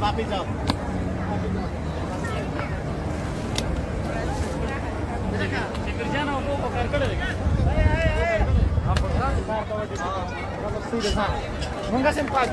वापिस जाओ ಮುಂಗಾಸಿನ ಪಾಕ್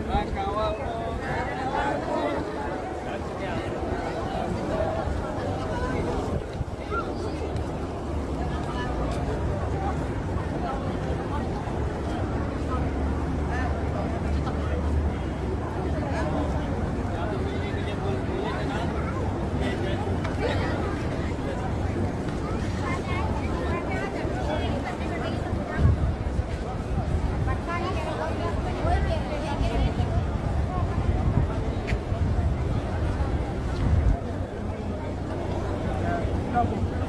trouble.